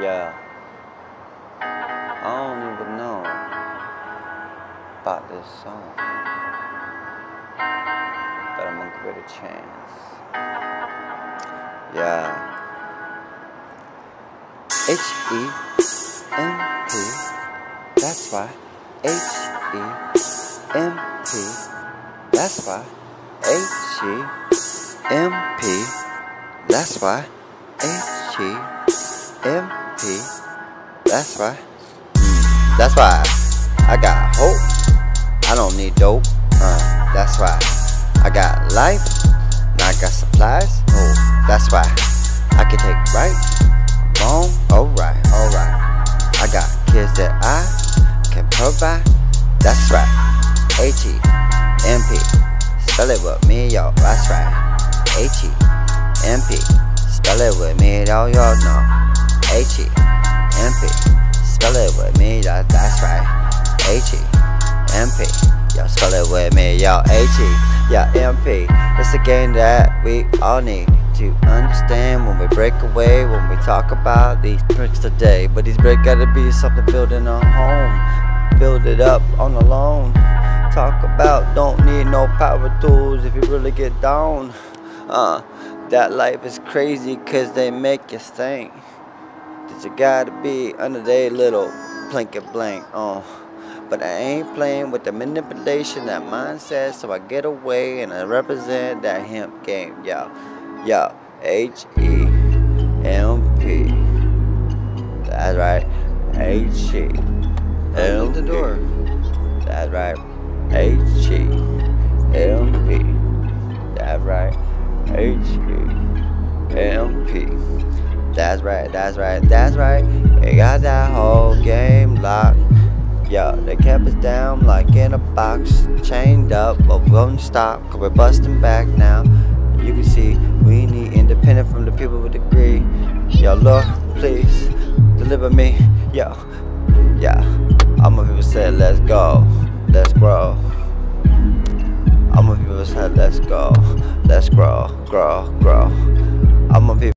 Yeah. I don't even know about this song. But I'm gonna give it a chance. Yeah. H E M P. That's why. H E M P. That's why. H E M P. That's why. H E That's why. That's why I got hope. I don't need dope. Uh, that's why I got life. I got supplies. Oh, that's why I can take right, wrong. Alright, alright. I got kids that I can provide. That's right. H E M P. Spell it with me, yo. That's right. H E M P. Spell it with me, yo. Y'all know. H E M P. Spell it with me, that, that's right. H E M P. Y'all spell it with me, yo. H E, yeah, M P. It's a game that we all need to understand when we break away, when we talk about these bricks today. But these bricks gotta be something building a home. Build it up on the loan. Talk about don't need no power tools if you really get down. Uh, that life is crazy cause they make you think that you gotta be under their little blanket blank. Oh, but I ain't playing with the manipulation that mindset, so I get away and I represent that hemp game. Yo, yo, H E M P. That's right, H E M P. That's right, H E M P. That's right, H E M P. That's right, that's right, that's right. They got that whole game locked. Yo, they kept us down like in a box, chained up, but we won't stop, cause we're busting back now. You can see we need independent from the people with degree. Yo, Lord, please deliver me. Yo, yeah. All my people said, let's go, let's grow. All my people said, let's go, let's grow, grow, grow. All my people